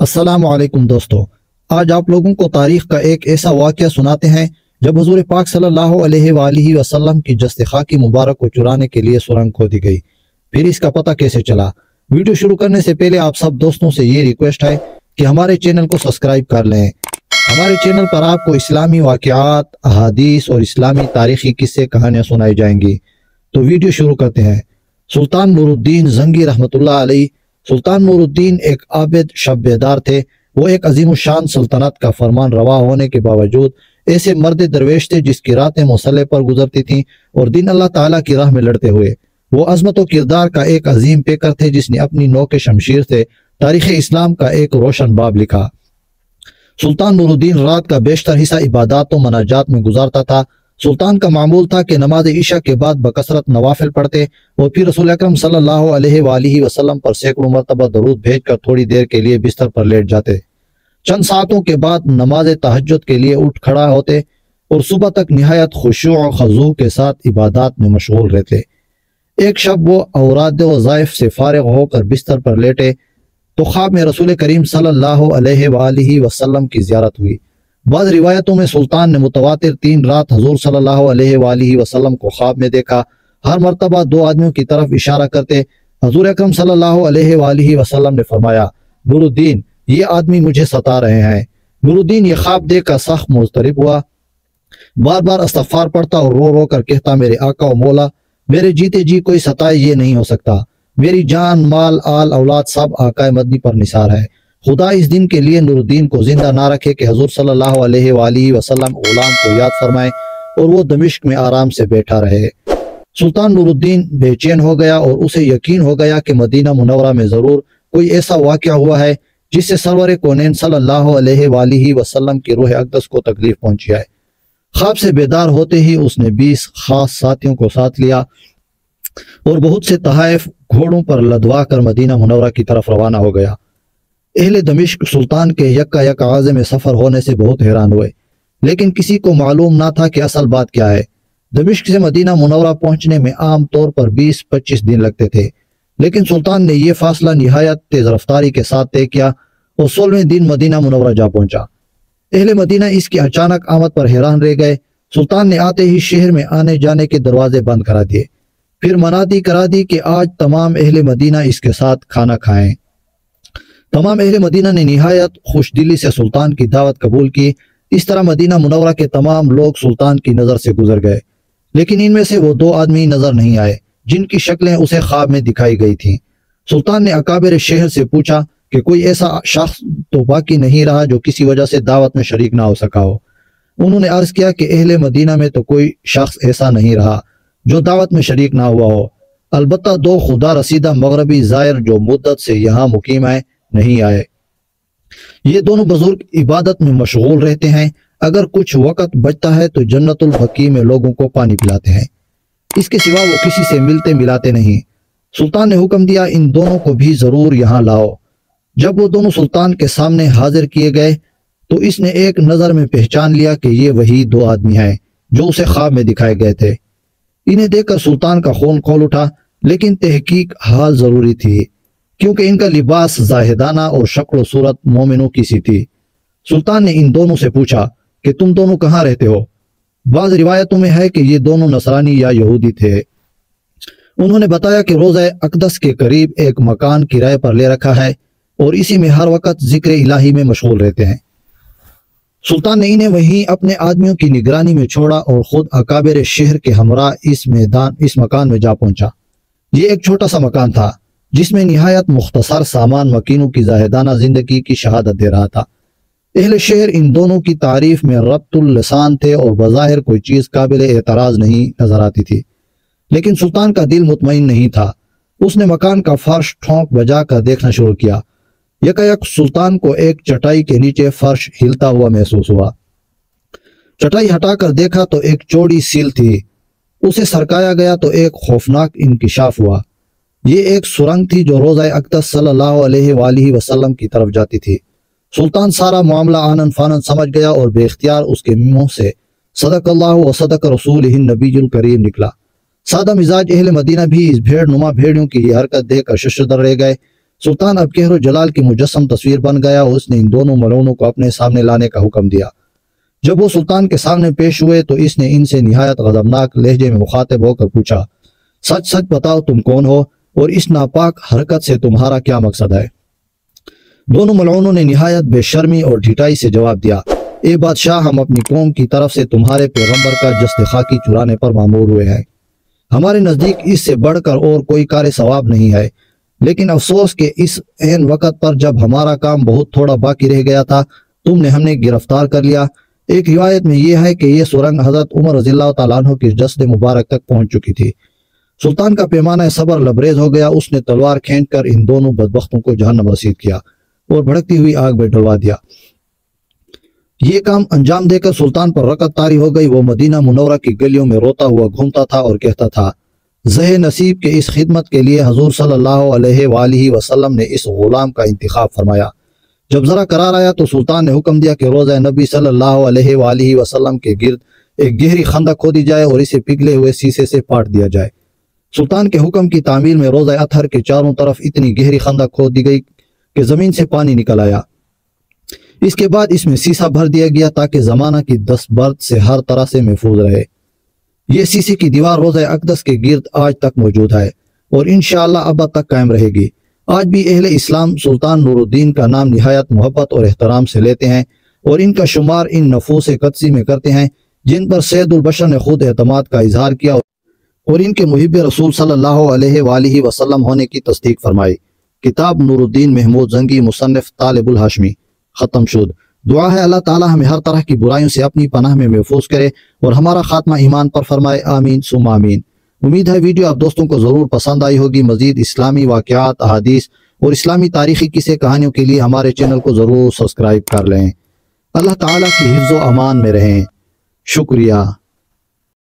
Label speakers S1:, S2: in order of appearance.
S1: असलकुम दोस्तों। आज आप लोगों को तारीख का एक ऐसा वाक़ सुनाते हैं, जब हजूर पाक सल्लल्लाहु अलैहि वसल्लम की जस्त खाकी मुबारक को चुराने के लिए सुरंग खोदी गई। फिर इसका पता कैसे चला? वीडियो शुरू करने से पहले आप सब दोस्तों से ये रिक्वेस्ट है कि हमारे चैनल को सब्सक्राइब कर लें। हमारे चैनल पर आपको इस्लामी वाक़ात अहादीस और इस्लामी तारीखी किस्से कहानियाँ सुनाई जाएँगी। तो वीडियो शुरू करते हैं। सुल्तान नूरुद्दीन जंगी रहमतुल्लाह अलैह सुल्तान नूरुद्दीन एक आबिद शब्बेदार थे वो एक अजीम शान सल्तनत का फरमान रवा होने के बावजूद ऐसे मर्द दरवेश थे जिसकी रातें मसले पर गुजरती थीं और दिन अल्लाह ताला की राह में लड़ते हुए वो अजमत व किरदार का एक अजीम पेकर थे जिसने अपनी नौ के शमशीर से तारीख इस्लाम का एक रोशन बाब लिखा सुल्तान नूरुद्दीन रात का बेशतर हिस्सा इबादत मनाजात में गुजारता था सुल्तान का मामूल था कि नमाज़ ईशा के बाद बकसरत नवाफिल पढ़ते और फिर रसूल अक्रम वसल्लम पर सैकड़ों मरतबा दरूद भेज कर थोड़ी देर के लिए बिस्तर पर लेट जाते। चंद सातों के बाद नमाज़ तहजद के लिए उठ खड़ा होते और सुबह तक नहायत खुशू और खजू के साथ इबादत में मशगूल रहते। एक शब वो औराद वज़ाइफ से फारग होकर बिस्तर पर लेटे तो ख्वाब में रसूल करीम सल्लल्लाहु अलैहि वसल्लम की ज्यारत हुई। बाद रिवायतों में सुल्तान ने मुतवातिर तीन रात हजूर वसल्लम को ख्वाब में देखा। हर मरतबा दो आदमियों की तरफ़ इशारा करते। हजूर अक्रम वसल्लम ने फरमाया, नूरुद्दीन, ये आदमी मुझे सता रहे हैं। नूरुद्दीन, ये ख्वाब देखकर सख्त मुस्तरब हुआ। बार बार अस्तफार पढ़ता और रो रो कर कहता, मेरे आका और मेरे जीते जी कोई सताए ये नहीं हो सकता। मेरी जान, माल, आल, औलाद सब आकाए मदनी पर निसार है। खुदा इस दिन के लिए नूरुद्दीन को ज़िंदा ना रखे कि हजूर वसल्लम गुलाम को याद फरमाए और वो दमिश्क में आराम से बैठा रहे। सुल्तान नूरुद्दीन बेचैन हो गया और उसे यकीन हो गया कि मदीना मुनवरा में ज़रूर कोई ऐसा वाक़ हुआ है जिससे सरवर कोनैन सल्लल्लाहु अलैहि वसल्लम की रूह अकदस को तकलीफ़ पहुँची है ख्वाब से बेदार होते ही उसने बीस खास साथियों को साथ लिया और बहुत से तहफ घोड़ों पर लदवा कर मदीना मुनवरा की तरफ़ रवाना हो गया। अहले दमिश्क सुल्तान के यक्का यक आज़े में सफ़र होने से बहुत हैरान हुए। लेकिन किसी को मालूम ना था कि असल बात क्या है। दमिश्क से मदीना मुनवरा पहुँचने में आम तौर पर 20-25 दिन लगते थे। लेकिन सुल्तान ने यह फासला निहायत तेज रफ्तारी के साथ तय किया और सोलहवें दिन मदीना मुनवरा जा पहुँचा। अहले मदीना इसकी अचानक आमद पर हैरान रह गए। सुल्तान ने आते ही शहर में आने जाने के दरवाजे बंद करा दिए। फिर मनादी करा दी कि आज तमाम अहले मदीना इसके साथ खाना खाएँ। तमाम अहल मदीना ने नहायत खुश दिली से सुल्तान की दावत कबूल की। इस तरह मदीना मुनवरा के तमाम लोग सुल्तान की नज़र से गुजर गए। लेकिन इनमें से वो दो आदमी नज़र नहीं आए, जिनकी शक्लें उसे ख्वाब में दिखाई गई थी। सुल्तान ने अकाबिर शहर से पूछा कि कोई ऐसा शख्स तो बाकी नहीं रहा जो किसी वजह से दावत में शरीक ना हो सका हो। उन्होंने अर्ज़ किया कि अहले मदीना में तो कोई शख्स ऐसा नहीं रहा जो दावत में शरीक ना हुआ हो। अलबत् दो खुदा रसीदा मगरबी जायर जो मुद्दत से यहाँ मुकीम है नहीं आए। ये दोनों बुज़ुर्ग इबादत में मशगूल रहते हैं। अगर कुछ वक़्त बचता है तो जन्नतुल बकी में लोगों को पानी पिलाते हैं। इसके सिवा वो किसी से मिलते मिलाते नहीं। सुल्तान ने हुक्म दिया, इन दोनों को भी ज़रूर यहाँ लाओ। जब वो दोनों सुल्तान के सामने हाजिर किए गए तो इसने एक नज़र में पहचान लिया कि ये वही दो आदमी हैं, जो उसे ख्वाब में दिखाए गए थे। इन्हें देखकर सुल्तान का खून खोल उठा, लेकिन तहकीक हाल ज़रूरी थी। क्योंकि इनका लिबास जाहिदाना और शक्ल सूरत मोमिनों की सी थी। सुल्तान ने इन दोनों से पूछा कि तुम दोनों कहाँ रहते हो? बाज रिवायतों में है कि ये दोनों नसरानी या यहूदी थे। उन्होंने बताया कि रोजा अकदस के करीब एक मकान किराए पर ले रखा है और इसी में हर वक्त ज़िक्र इलाही में मशगूल रहते हैं। सुल्तान ने इन्हें वहीं अपने आदमियों की निगरानी में छोड़ा और खुद अकाबिर शहर के हमरा इस मैदान, इस मकान में जा पहुँचा। ये एक छोटा सा मकान था। जिसमें नहायत मुख्तसर सामान मकीनों की जाहिदाना ज़िंदगी की शहादत दे रहा था। अहल शहर इन दोनों की तारीफ़ में रब्तुल्लसान थे और बज़ाहिर कोई चीज़ काबिल एतराज़ नहीं नज़र आती थी। लेकिन सुल्तान का दिल मुतमिन नहीं था। उसने मकान का फर्श ठोंक बजा कर देखना शुरू किया। यकायक सुल्तान को एक चटाई के नीचे फर्श हिलता हुआ महसूस हुआ। चटाई हटाकर देखा तो एक चौड़ी सील थी। उसे सरकाया गया तो एक खौफनाक इंकशाफ हुआ। ये एक सुरंग थी जो रोज़ा अकदस वसल्लम की तरफ़ जाती थी। सुल्तान सारा मामला आनंद फानंद समझ गया और बेख्तियार उसके मुँह से सदक अल्लाह व सदक रसूल नबीजुल करीम निकला। सादा मिजाज अहल मदीना भी इस भेड़ नुमा भेड़ियों की हरकत देखकर शशदर रह गए। सुल्तान अब कहरो जलाल की मुजस्म तस्वीर बन गया और उसने इन दोनों मलूनों को अपने सामने लाने का हुक्म दिया। जब वो सुल्तान के सामने पेश हुए तो इसने इनसे नहायत गजबनाक लहजे में मुखातिब होकर पूछा, सच सच बताओ तुम कौन हो? और इस नापाक हरकत से तुम्हारा क्या मकसद है? दोनों मलूनों ने निहायत बेशर्मी और ढिटाई से जवाब दिया, ए बादशाह, हम अपनी कौम की तरफ़ से तुम्हारे पैगंबर का जस्त खाकी चुराने पर मामूर हुए हैं। हमारे नज़दीक इससे बढ़कर और कोई कार्य सवाब नहीं है। लेकिन अफसोस के इस एन वक़्त पर जब हमारा काम बहुत थोड़ा बाकी रह गया था, तुमने हमने गिरफ़्तार कर लिया। एक रिवायत में यह है कि यह सुरंग हज़रत उमर रजील्ला की जस्त मुबारक तक पहुँच चुकी थी। सुल्तान का पैमाना सबर लबरेज हो गया। उसने तलवार खींच कर इन दोनों बदबख्तों को जहन्नम रसीद किया और भड़कती हुई आग में डलवा दिया। ये काम अंजाम देकर सुल्तान पर रकत तारी हो गई। वो मदीना मुनौरा की गलियों में रोता हुआ घूमता था और कहता था, जह नसीब के इस खिदमत के लिए हजूर सल्लल्लाहु ने इस गुलाम का इंतखब फरमाया। जब जरा करार आया तो सुल्तान ने हुक्म दिया कि रोज़ा नबी वसल्लम के गिर्द एक गहरी खंदा खोदी जाए और इसे पिघले हुए शीशे से पाट दिया जाए। सुल्तान के हुक्म की तामील में रोज़ा अथर के चारों तरफ़ इतनी गहरी खंदा खोद दी गई कि ज़मीन से पानी निकल आया। इसके बाद इसमें शीशा भर दिया गया ताकि जमाना की दस बर्द से हर तरह से महफूज रहे। ये शीशे की दीवार रोज़ा अकदस के गिर्द आज तक मौजूद है और इन अब तक कायम रहेगी। आज भी अहले इस्लाम सुल्तान नूरुद्दीन का नाम नहायत मोहब्बत और एहतराम से लेते हैं और इनका शुमार इन नफूस कदसी में करते हैं, जिन पर सैदुलबशर ने खुद अहतमाद का इजहार किया और इनके मुहिब रसूल सल्लल्लाहु होने की तस्दीक फरमाई। किताब नूरुद्दीन महमूद, जंगी मुसनफ़ तालिबुल हाशमी, ख़त्म शुद। दुआ है, अल्लाह ताला हमें हर तरह की बुराइयों से अपनी पनाह में महफूज करे और हमारा खात्मा ईमान पर फरमाए। आमीन, सुम आमीन। उम्मीद है, वीडियो आप दोस्तों को ज़रूर पसंद आई होगी। मजीद इस्लामी वाक़ात अहादीस और इस्लामी तारीखी किसे कहानियों के लिए हमारे चैनल को ज़रूर सब्सक्राइब कर लें। अल्लाह ताला की हिफ्ज़ अमान में रहें। शुक्रिया।